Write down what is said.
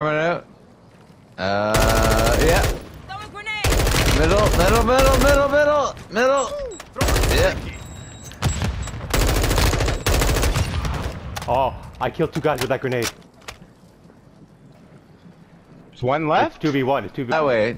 Coming out. Uh, yeah. Throw grenade! Middle, middle, middle, middle, middle, middle. Yeah. Oh, I killed two guys with that grenade. There's one It's left? 2v1, it's 2v1. That way.